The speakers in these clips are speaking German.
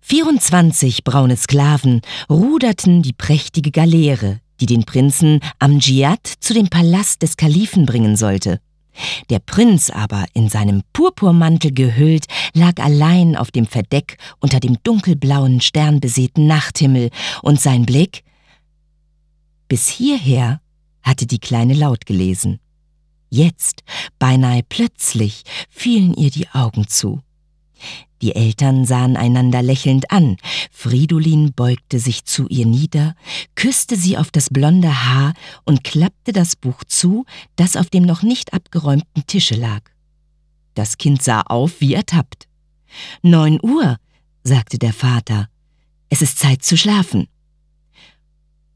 24 braune Sklaven ruderten die prächtige Galeere, die den Prinzen Amgiad zu dem Palast des Kalifen bringen sollte. Der Prinz aber, in seinem Purpurmantel gehüllt, lag allein auf dem Verdeck unter dem dunkelblauen, sternbesäten Nachthimmel, und sein Blick bis hierher hatte die Kleine laut gelesen. Jetzt, beinahe plötzlich, fielen ihr die Augen zu. Die Eltern sahen einander lächelnd an. Fridolin beugte sich zu ihr nieder, küsste sie auf das blonde Haar und klappte das Buch zu, das auf dem noch nicht abgeräumten Tische lag. Das Kind sah auf, wie ertappt. Neun Uhr, sagte der Vater. Es ist Zeit zu schlafen.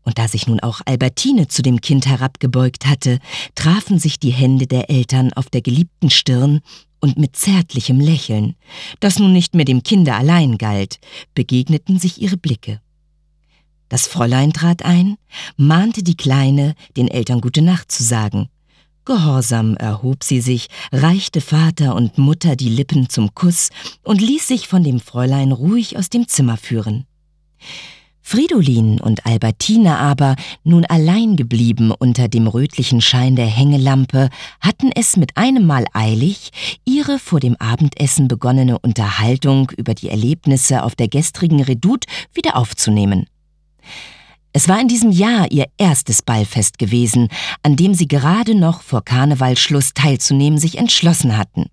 Und da sich nun auch Albertine zu dem Kind herabgebeugt hatte, trafen sich die Hände der Eltern auf der geliebten Stirn und mit zärtlichem Lächeln, das nun nicht mehr dem Kinde allein galt, begegneten sich ihre Blicke. Das Fräulein trat ein, mahnte die Kleine, den Eltern gute Nacht zu sagen. Gehorsam erhob sie sich, reichte Vater und Mutter die Lippen zum Kuss und ließ sich von dem Fräulein ruhig aus dem Zimmer führen. Fridolin und Albertine aber, nun allein geblieben unter dem rötlichen Schein der Hängelampe, hatten es mit einem Mal eilig, ihre vor dem Abendessen begonnene Unterhaltung über die Erlebnisse auf der gestrigen Redoute wieder aufzunehmen. Es war in diesem Jahr ihr erstes Ballfest gewesen, an dem sie gerade noch vor Karnevalschluss teilzunehmen sich entschlossen hatten.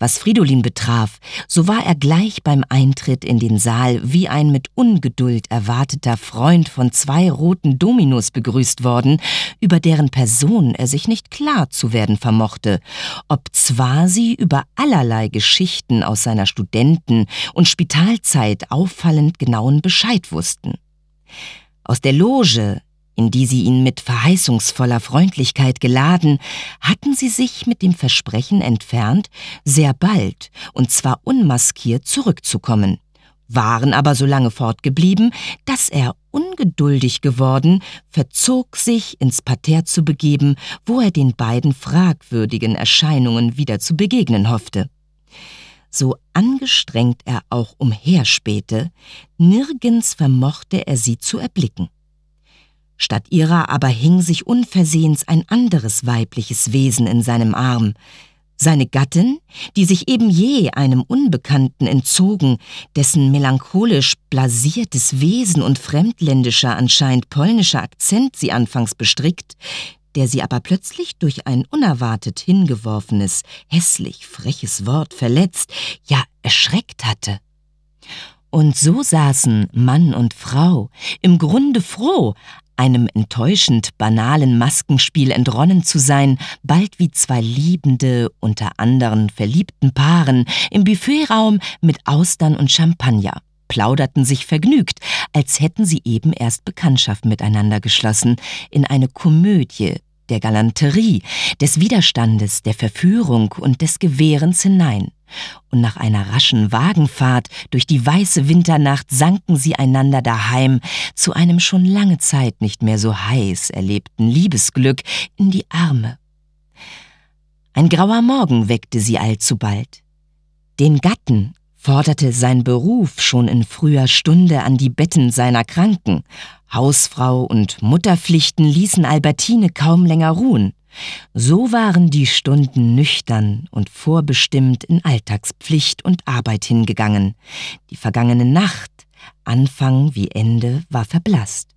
Was Fridolin betraf, so war er gleich beim Eintritt in den Saal wie ein mit Ungeduld erwarteter Freund von zwei roten Dominos begrüßt worden, über deren Person er sich nicht klar zu werden vermochte, ob zwar sie über allerlei Geschichten aus seiner Studenten- und Spitalzeit auffallend genauen Bescheid wussten. Aus der Loge, in die sie ihn mit verheißungsvoller Freundlichkeit geladen, hatten sie sich mit dem Versprechen entfernt, sehr bald, und zwar unmaskiert, zurückzukommen, waren aber so lange fortgeblieben, dass er ungeduldig geworden, verzog sich ins Parterre zu begeben, wo er den beiden fragwürdigen Erscheinungen wieder zu begegnen hoffte. So angestrengt er auch umherspähte, nirgends vermochte er sie zu erblicken. Statt ihrer aber hing sich unversehens ein anderes weibliches Wesen in seinem Arm, seine Gattin, die sich eben je einem Unbekannten entzogen, dessen melancholisch blasiertes Wesen und fremdländischer, anscheinend polnischer Akzent sie anfangs bestrickt, der sie aber plötzlich durch ein unerwartet hingeworfenes, hässlich freches Wort verletzt, ja erschreckt hatte. Und so saßen Mann und Frau, im Grunde froh, einem enttäuschend banalen Maskenspiel entronnen zu sein, bald wie zwei liebende, unter anderen verliebten Paaren im Buffetraum mit Austern und Champagner, plauderten sich vergnügt, als hätten sie eben erst Bekanntschaft miteinander geschlossen, in eine Komödie der Galanterie, des Widerstandes, der Verführung und des Gewährens hinein und nach einer raschen Wagenfahrt durch die weiße Winternacht sanken sie einander daheim zu einem schon lange Zeit nicht mehr so heiß erlebten Liebesglück in die Arme. Ein grauer Morgen weckte sie allzubald. Den Gatten forderte sein Beruf schon in früher Stunde an die Betten seiner Kranken. Hausfrau und Mutterpflichten ließen Albertine kaum länger ruhen. So waren die Stunden nüchtern und vorbestimmt in Alltagspflicht und Arbeit hingegangen. Die vergangene Nacht, Anfang wie Ende, war verblasst.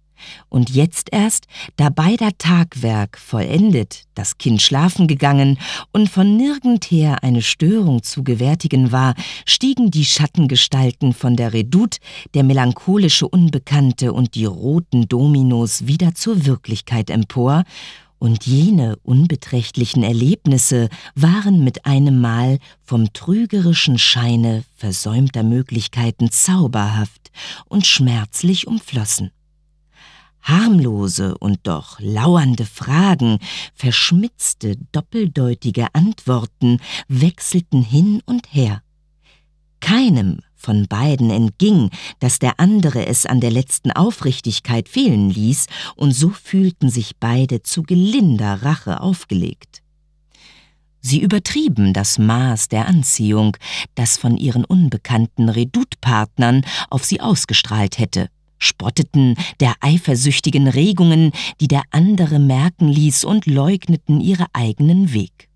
Und jetzt erst, da beider Tagwerk vollendet, das Kind schlafen gegangen und von nirgendher eine Störung zu gewärtigen war, stiegen die Schattengestalten von der Redoute, der melancholische Unbekannte und die roten Dominos wieder zur Wirklichkeit empor und jene unbeträchtlichen Erlebnisse waren mit einem Mal vom trügerischen Scheine versäumter Möglichkeiten zauberhaft und schmerzlich umflossen. Harmlose und doch lauernde Fragen, verschmitzte, doppeldeutige Antworten wechselten hin und her. Keinem von beiden entging, dass der andere es an der letzten Aufrichtigkeit fehlen ließ, und so fühlten sich beide zu gelinder Rache aufgelegt. Sie übertrieben das Maß der Anziehung, das von ihren unbekannten Redoutpartnern auf sie ausgestrahlt hätte, spotteten der eifersüchtigen Regungen, die der andere merken ließ, und leugneten ihre eigenen Weg.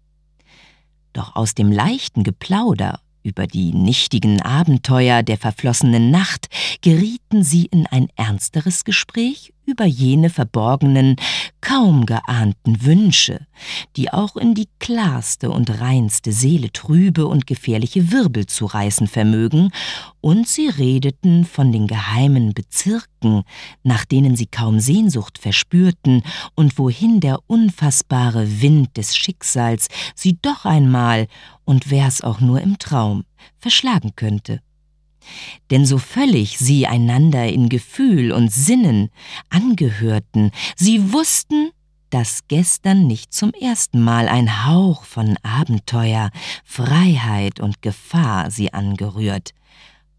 Doch aus dem leichten Geplauder über die nichtigen Abenteuer der verflossenen Nacht gerieten sie in ein ernsteres Gespräch über jene verborgenen, kaum geahnten Wünsche, die auch in die klarste und reinste Seele trübe und gefährliche Wirbel zu reißen vermögen, und sie redeten von den geheimen Bezirken, nach denen sie kaum Sehnsucht verspürten und wohin der unfassbare Wind des Schicksals sie doch einmal, und wär's auch nur im Traum, verschlagen könnte denn so völlig sie einander in Gefühl und Sinnen angehörten, sie wussten, dass gestern nicht zum ersten Mal ein Hauch von Abenteuer, Freiheit und Gefahr sie angerührt.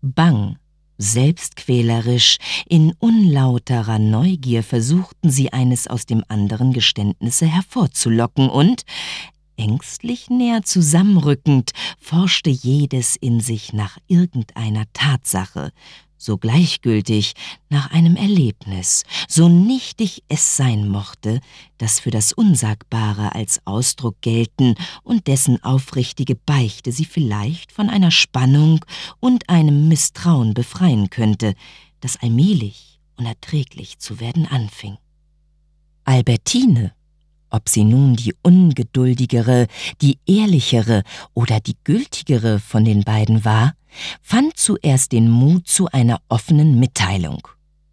Bang, selbstquälerisch, in unlauterer Neugier versuchten sie eines aus dem anderen Geständnisse hervorzulocken und, Ängstlich näher zusammenrückend forschte jedes in sich nach irgendeiner Tatsache, so gleichgültig nach einem Erlebnis, so nichtig es sein mochte, das für das Unsagbare als Ausdruck gelten und dessen aufrichtige Beichte sie vielleicht von einer Spannung und einem Misstrauen befreien könnte, das allmählich unerträglich zu werden anfing. Albertine ob sie nun die ungeduldigere, die ehrlichere oder die gültigere von den beiden war, fand zuerst den Mut zu einer offenen Mitteilung.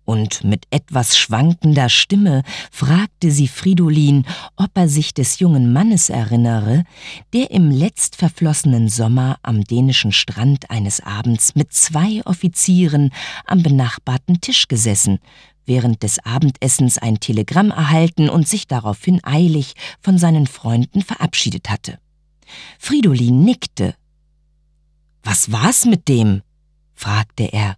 Und mit etwas schwankender Stimme fragte sie Fridolin, ob er sich des jungen Mannes erinnere, der im letztverflossenen Sommer am dänischen Strand eines Abends mit zwei Offizieren am benachbarten Tisch gesessen, während des Abendessens ein Telegramm erhalten und sich daraufhin eilig von seinen Freunden verabschiedet hatte. Fridolin nickte. Was war's mit dem? fragte er.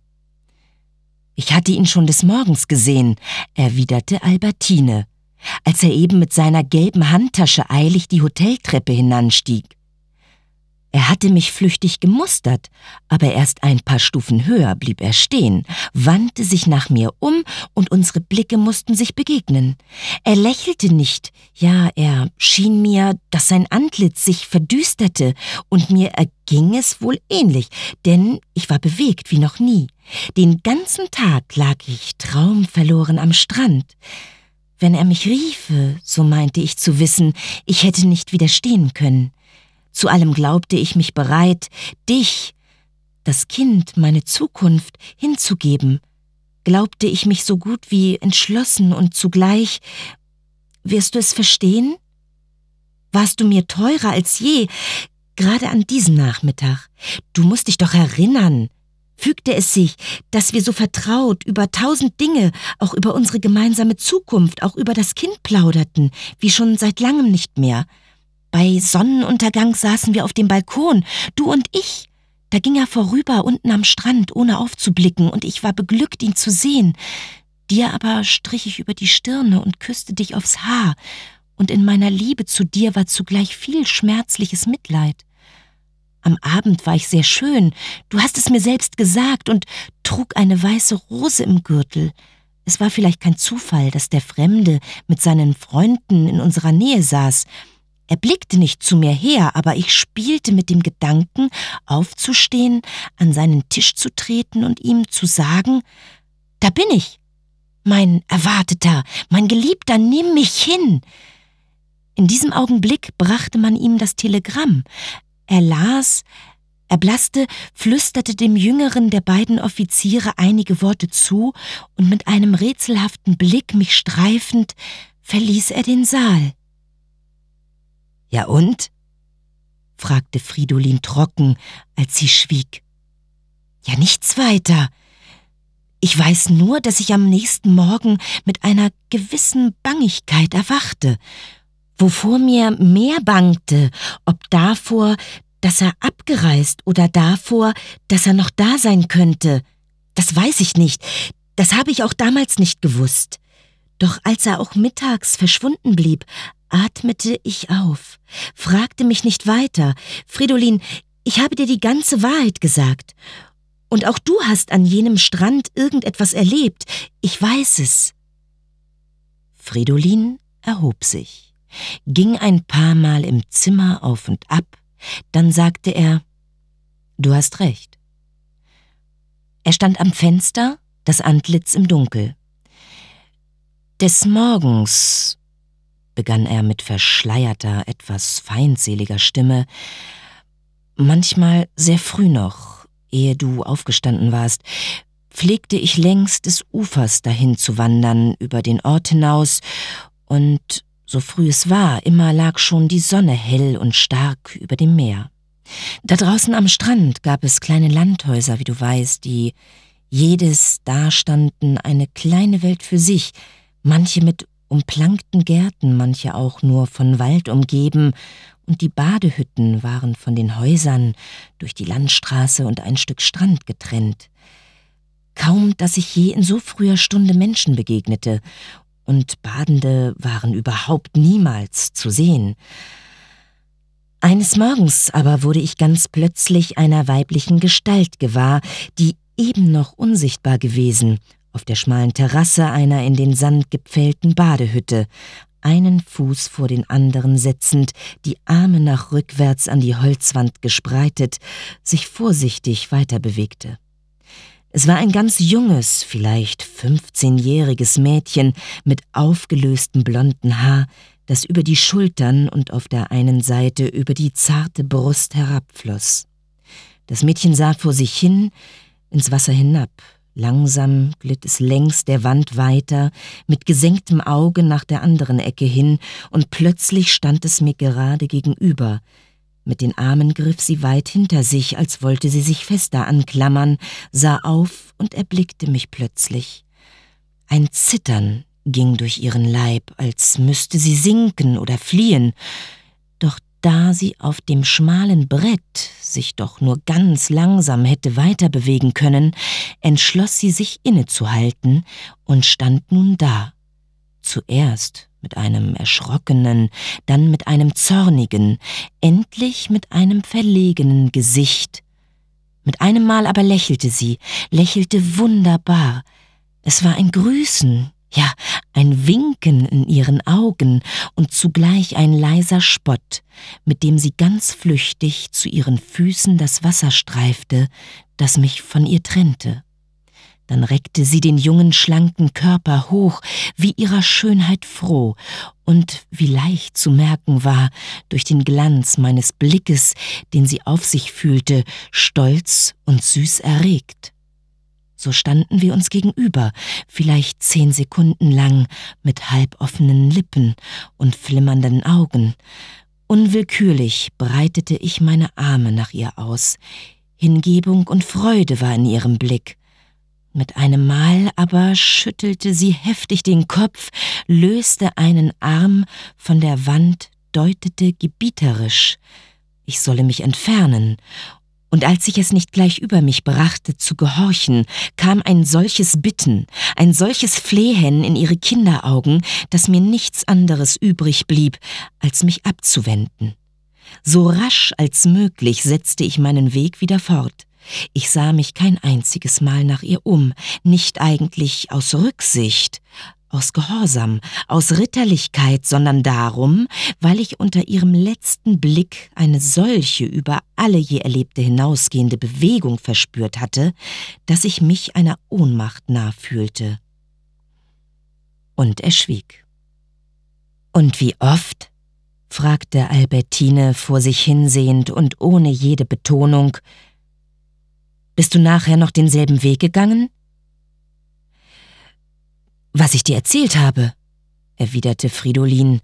Ich hatte ihn schon des Morgens gesehen, erwiderte Albertine, als er eben mit seiner gelben Handtasche eilig die Hoteltreppe hinanstieg. Er hatte mich flüchtig gemustert, aber erst ein paar Stufen höher blieb er stehen, wandte sich nach mir um und unsere Blicke mussten sich begegnen. Er lächelte nicht, ja, er schien mir, dass sein Antlitz sich verdüsterte, und mir erging es wohl ähnlich, denn ich war bewegt wie noch nie. Den ganzen Tag lag ich traumverloren am Strand. Wenn er mich riefe, so meinte ich zu wissen, ich hätte nicht widerstehen können. Zu allem glaubte ich mich bereit, dich, das Kind, meine Zukunft, hinzugeben. Glaubte ich mich so gut wie entschlossen und zugleich. Wirst du es verstehen? Warst du mir teurer als je, gerade an diesem Nachmittag. Du musst dich doch erinnern. Fügte es sich, dass wir so vertraut über tausend Dinge, auch über unsere gemeinsame Zukunft, auch über das Kind plauderten, wie schon seit langem nicht mehr. Bei Sonnenuntergang saßen wir auf dem Balkon, du und ich. Da ging er vorüber unten am Strand, ohne aufzublicken, und ich war beglückt, ihn zu sehen. Dir aber strich ich über die Stirne und küsste dich aufs Haar, und in meiner Liebe zu dir war zugleich viel schmerzliches Mitleid. Am Abend war ich sehr schön, du hast es mir selbst gesagt, und trug eine weiße Rose im Gürtel. Es war vielleicht kein Zufall, dass der Fremde mit seinen Freunden in unserer Nähe saß, er blickte nicht zu mir her, aber ich spielte mit dem Gedanken, aufzustehen, an seinen Tisch zu treten und ihm zu sagen, da bin ich. Mein Erwarteter, mein Geliebter, nimm mich hin. In diesem Augenblick brachte man ihm das Telegramm. Er las, erblasste, flüsterte dem jüngeren der beiden Offiziere einige Worte zu, und mit einem rätselhaften Blick mich streifend verließ er den Saal. Ja und? fragte Fridolin trocken, als sie schwieg. Ja nichts weiter. Ich weiß nur, dass ich am nächsten Morgen mit einer gewissen Bangigkeit erwachte, wovor mir mehr bangte, ob davor, dass er abgereist oder davor, dass er noch da sein könnte. Das weiß ich nicht, das habe ich auch damals nicht gewusst. Doch als er auch mittags verschwunden blieb, atmete ich auf, fragte mich nicht weiter. Fridolin, ich habe dir die ganze Wahrheit gesagt. Und auch du hast an jenem Strand irgendetwas erlebt. Ich weiß es. Fridolin erhob sich, ging ein paar Mal im Zimmer auf und ab, dann sagte er, Du hast recht. Er stand am Fenster, das Antlitz im Dunkel. Des Morgens, begann er mit verschleierter, etwas feindseliger Stimme, manchmal sehr früh noch, ehe du aufgestanden warst, pflegte ich längs des Ufers dahin zu wandern, über den Ort hinaus, und so früh es war, immer lag schon die Sonne hell und stark über dem Meer. Da draußen am Strand gab es kleine Landhäuser, wie du weißt, die jedes dastanden eine kleine Welt für sich, manche mit umplankten Gärten, manche auch nur von Wald umgeben, und die Badehütten waren von den Häusern durch die Landstraße und ein Stück Strand getrennt. Kaum, dass ich je in so früher Stunde Menschen begegnete, und Badende waren überhaupt niemals zu sehen. Eines Morgens aber wurde ich ganz plötzlich einer weiblichen Gestalt gewahr, die eben noch unsichtbar gewesen, auf der schmalen Terrasse einer in den Sand gepfählten Badehütte, einen Fuß vor den anderen setzend, die Arme nach rückwärts an die Holzwand gespreitet, sich vorsichtig weiter bewegte. Es war ein ganz junges, vielleicht fünfzehnjähriges Mädchen mit aufgelöstem blonden Haar, das über die Schultern und auf der einen Seite über die zarte Brust herabfloss. Das Mädchen sah vor sich hin, ins Wasser hinab. Langsam glitt es längs der Wand weiter, mit gesenktem Auge nach der anderen Ecke hin, und plötzlich stand es mir gerade gegenüber. Mit den Armen griff sie weit hinter sich, als wollte sie sich fester anklammern, sah auf und erblickte mich plötzlich. Ein Zittern ging durch ihren Leib, als müsste sie sinken oder fliehen, da sie auf dem schmalen Brett sich doch nur ganz langsam hätte weiter bewegen können, entschloss sie sich innezuhalten und stand nun da. Zuerst mit einem erschrockenen, dann mit einem zornigen, endlich mit einem verlegenen Gesicht. Mit einem Mal aber lächelte sie, lächelte wunderbar. Es war ein Grüßen, ja, ein Winken in ihren Augen und zugleich ein leiser Spott, mit dem sie ganz flüchtig zu ihren Füßen das Wasser streifte, das mich von ihr trennte. Dann reckte sie den jungen, schlanken Körper hoch, wie ihrer Schönheit froh, und wie leicht zu merken war, durch den Glanz meines Blickes, den sie auf sich fühlte, stolz und süß erregt. So standen wir uns gegenüber, vielleicht zehn Sekunden lang, mit halboffenen Lippen und flimmernden Augen. Unwillkürlich breitete ich meine Arme nach ihr aus. Hingebung und Freude war in ihrem Blick. Mit einem Mal aber schüttelte sie heftig den Kopf, löste einen Arm von der Wand, deutete gebieterisch, ich solle mich entfernen und als ich es nicht gleich über mich brachte, zu gehorchen, kam ein solches Bitten, ein solches Flehen in ihre Kinderaugen, dass mir nichts anderes übrig blieb, als mich abzuwenden. So rasch als möglich setzte ich meinen Weg wieder fort. Ich sah mich kein einziges Mal nach ihr um, nicht eigentlich aus Rücksicht, aus Gehorsam, aus Ritterlichkeit, sondern darum, weil ich unter ihrem letzten Blick eine solche über alle je Erlebte hinausgehende Bewegung verspürt hatte, dass ich mich einer Ohnmacht nah fühlte. Und er schwieg. Und wie oft? fragte Albertine vor sich hinsehend und ohne jede Betonung. Bist du nachher noch denselben Weg gegangen? Was ich dir erzählt habe, erwiderte Fridolin,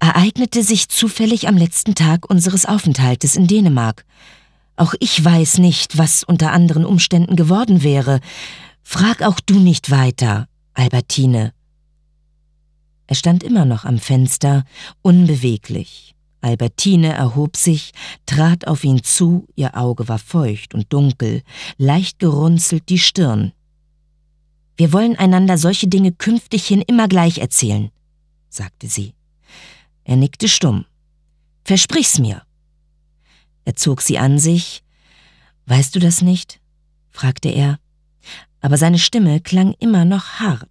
ereignete sich zufällig am letzten Tag unseres Aufenthaltes in Dänemark. Auch ich weiß nicht, was unter anderen Umständen geworden wäre. Frag auch du nicht weiter, Albertine. Er stand immer noch am Fenster, unbeweglich. Albertine erhob sich, trat auf ihn zu, ihr Auge war feucht und dunkel, leicht gerunzelt die Stirn. Wir wollen einander solche Dinge künftig hin immer gleich erzählen, sagte sie. Er nickte stumm. Versprich's mir. Er zog sie an sich. Weißt du das nicht? fragte er. Aber seine Stimme klang immer noch hart.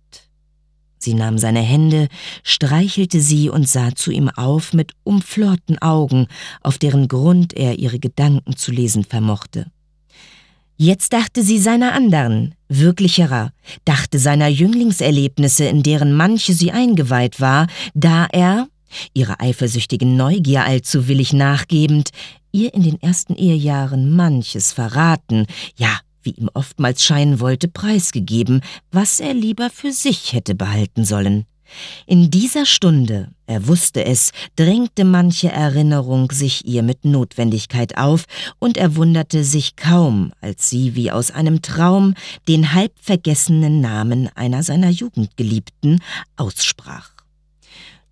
Sie nahm seine Hände, streichelte sie und sah zu ihm auf mit umflorten Augen, auf deren Grund er ihre Gedanken zu lesen vermochte. Jetzt dachte sie seiner anderen, wirklicherer, dachte seiner Jünglingserlebnisse, in deren manche sie eingeweiht war, da er, ihrer eifersüchtigen Neugier allzu willig nachgebend, ihr in den ersten Ehejahren manches verraten, ja, wie ihm oftmals scheinen wollte, preisgegeben, was er lieber für sich hätte behalten sollen. In dieser Stunde, er wusste es, drängte manche Erinnerung sich ihr mit Notwendigkeit auf, und er wunderte sich kaum, als sie wie aus einem Traum den halb vergessenen Namen einer seiner Jugendgeliebten aussprach.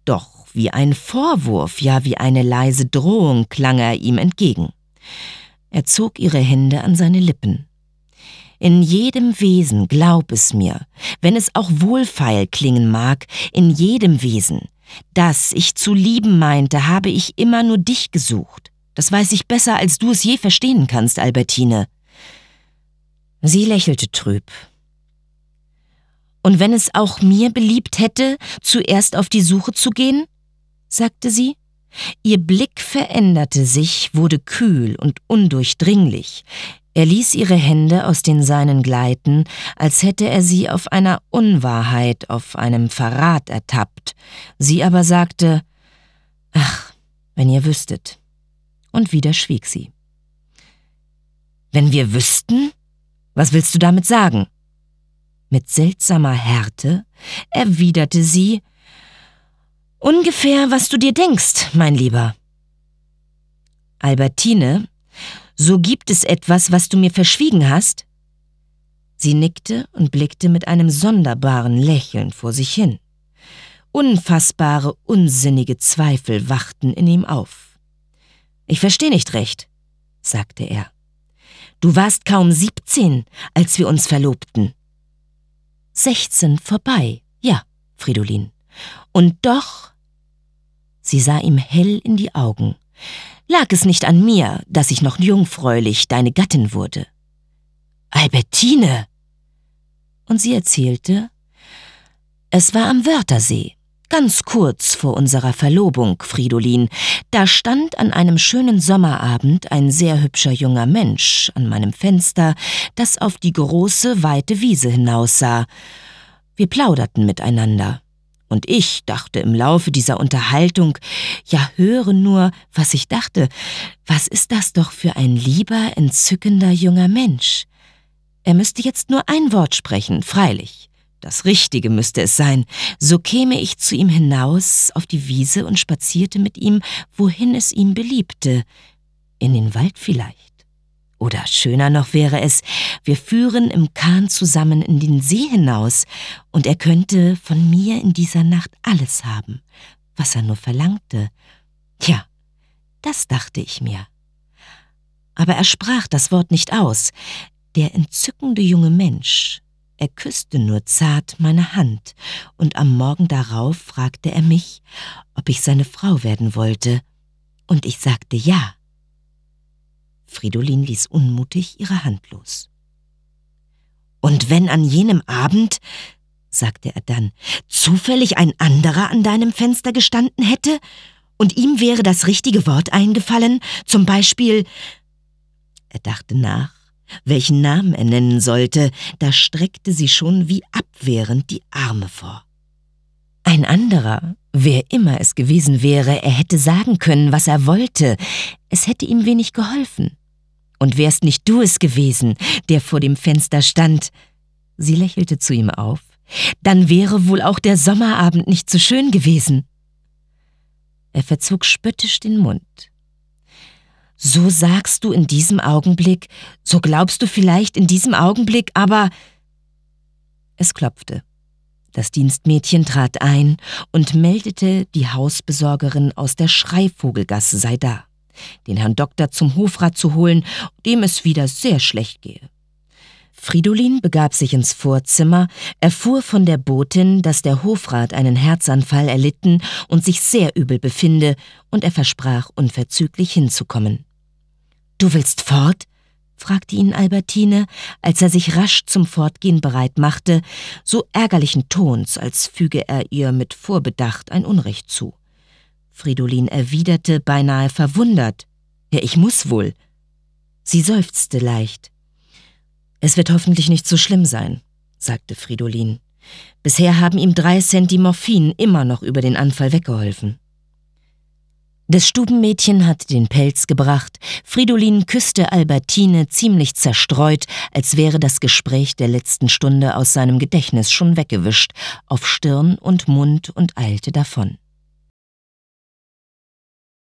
Doch wie ein Vorwurf, ja wie eine leise Drohung klang er ihm entgegen. Er zog ihre Hände an seine Lippen. In jedem Wesen, glaub es mir, wenn es auch wohlfeil klingen mag, in jedem Wesen, das ich zu lieben meinte, habe ich immer nur dich gesucht. Das weiß ich besser, als du es je verstehen kannst, Albertine. Sie lächelte trüb. Und wenn es auch mir beliebt hätte, zuerst auf die Suche zu gehen? sagte sie. Ihr Blick veränderte sich, wurde kühl und undurchdringlich. Er ließ ihre Hände aus den seinen gleiten, als hätte er sie auf einer Unwahrheit, auf einem Verrat ertappt. Sie aber sagte, Ach, wenn ihr wüsstet. Und wieder schwieg sie. Wenn wir wüssten? Was willst du damit sagen? Mit seltsamer Härte erwiderte sie, Ungefähr, was du dir denkst, mein Lieber. Albertine so gibt es etwas, was du mir verschwiegen hast? Sie nickte und blickte mit einem sonderbaren Lächeln vor sich hin. Unfassbare, unsinnige Zweifel wachten in ihm auf. Ich verstehe nicht recht, sagte er. Du warst kaum siebzehn, als wir uns verlobten. Sechzehn vorbei, ja, Fridolin. Und doch. Sie sah ihm hell in die Augen. Lag es nicht an mir, dass ich noch jungfräulich deine Gattin wurde? Albertine! Und sie erzählte, es war am Wörthersee, ganz kurz vor unserer Verlobung, Fridolin. Da stand an einem schönen Sommerabend ein sehr hübscher junger Mensch an meinem Fenster, das auf die große, weite Wiese hinaussah. Wir plauderten miteinander. Und ich dachte im Laufe dieser Unterhaltung, ja höre nur, was ich dachte, was ist das doch für ein lieber, entzückender junger Mensch. Er müsste jetzt nur ein Wort sprechen, freilich. Das Richtige müsste es sein. So käme ich zu ihm hinaus auf die Wiese und spazierte mit ihm, wohin es ihm beliebte. In den Wald vielleicht. Oder schöner noch wäre es, wir führen im Kahn zusammen in den See hinaus, und er könnte von mir in dieser Nacht alles haben, was er nur verlangte. Tja, das dachte ich mir. Aber er sprach das Wort nicht aus. Der entzückende junge Mensch, er küsste nur zart meine Hand, und am Morgen darauf fragte er mich, ob ich seine Frau werden wollte, und ich sagte ja. Fridolin ließ unmutig ihre Hand los. Und wenn an jenem Abend, sagte er dann, zufällig ein anderer an deinem Fenster gestanden hätte, und ihm wäre das richtige Wort eingefallen, zum Beispiel. Er dachte nach, welchen Namen er nennen sollte, da streckte sie schon wie abwehrend die Arme vor. Ein anderer, wer immer es gewesen wäre, er hätte sagen können, was er wollte, es hätte ihm wenig geholfen. Und wärst nicht du es gewesen, der vor dem Fenster stand, sie lächelte zu ihm auf, dann wäre wohl auch der Sommerabend nicht so schön gewesen. Er verzog spöttisch den Mund. So sagst du in diesem Augenblick, so glaubst du vielleicht in diesem Augenblick, aber es klopfte. Das Dienstmädchen trat ein und meldete, die Hausbesorgerin aus der Schreivogelgasse sei da den Herrn Doktor zum Hofrat zu holen, dem es wieder sehr schlecht gehe. Fridolin begab sich ins Vorzimmer, erfuhr von der Botin, dass der Hofrat einen Herzanfall erlitten und sich sehr übel befinde, und er versprach, unverzüglich hinzukommen. Du willst fort? fragte ihn Albertine, als er sich rasch zum Fortgehen bereit machte, so ärgerlichen Tons, als füge er ihr mit Vorbedacht ein Unrecht zu. Fridolin erwiderte, beinahe verwundert, ja, ich muss wohl. Sie seufzte leicht. Es wird hoffentlich nicht so schlimm sein, sagte Fridolin. Bisher haben ihm drei Centi Morphin immer noch über den Anfall weggeholfen. Das Stubenmädchen hatte den Pelz gebracht, Fridolin küsste Albertine ziemlich zerstreut, als wäre das Gespräch der letzten Stunde aus seinem Gedächtnis schon weggewischt, auf Stirn und Mund und eilte davon.